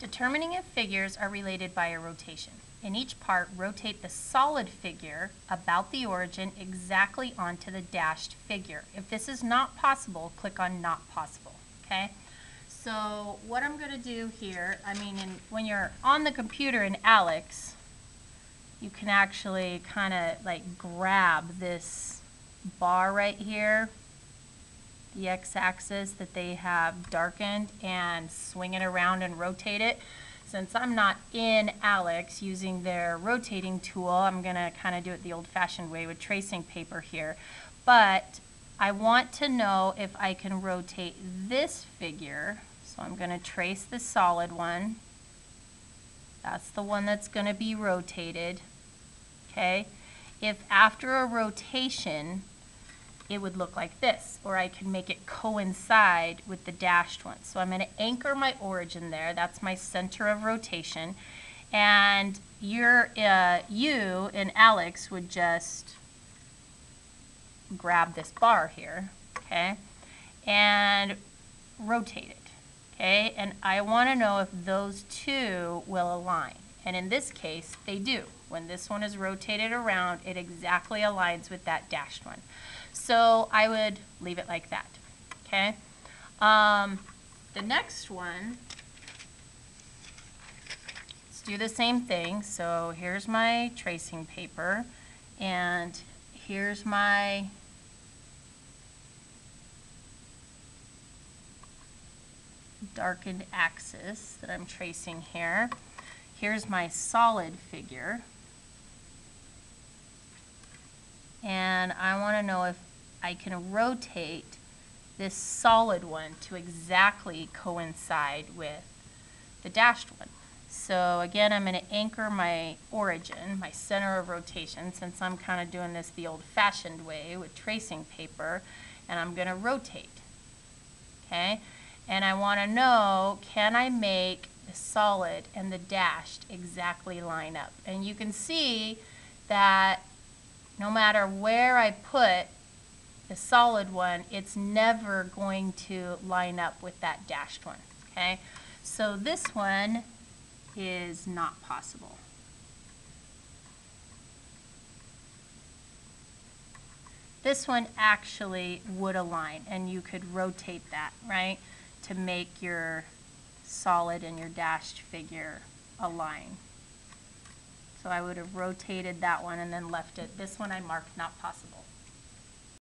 Determining if figures are related by a rotation. In each part, rotate the solid figure about the origin exactly onto the dashed figure. If this is not possible, click on not possible, okay? So what I'm going to do here, I mean, in, when you're on the computer in ALEKS, you can actually kind of like grab this bar right here, the x-axis that they have darkened, and swing it around and rotate it. Since I'm not in ALEKS using their rotating tool, I'm going to kind of do it the old-fashioned way with tracing paper here. But I want to know if I can rotate this figure. So I'm going to trace the solid one. That's the one that's going to be rotated. Okay? If after a rotation, it would look like this, or I can make it coincide with the dashed one. So I'm going to anchor my origin there. That's my center of rotation. And your, uh, you and ALEKS would just grab this bar here, okay, and rotate it, okay? And I want to know if those two will align. And in this case, they do. When this one is rotated around, it exactly aligns with that dashed one. So I would leave it like that, okay? Um, the next one, let's do the same thing. So here's my tracing paper, and here's my darkened axis that I'm tracing here. Here's my solid figure. And I want to know if I can rotate this solid one to exactly coincide with the dashed one. So again, I'm going to anchor my origin, my center of rotation, since I'm kind of doing this the old-fashioned way with tracing paper, and I'm going to rotate. Okay? And I want to know, can I make the solid and the dashed exactly line up? And you can see that no matter where I put the solid one, it's never going to line up with that dashed one, okay? So this one is not possible. This one actually would align, and you could rotate that, right, to make your solid and your dashed figure align. So I would have rotated that one and then left it. This one I marked not possible.